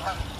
看。